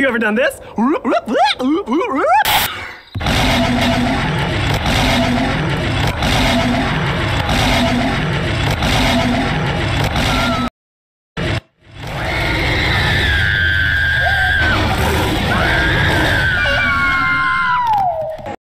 You ever done this?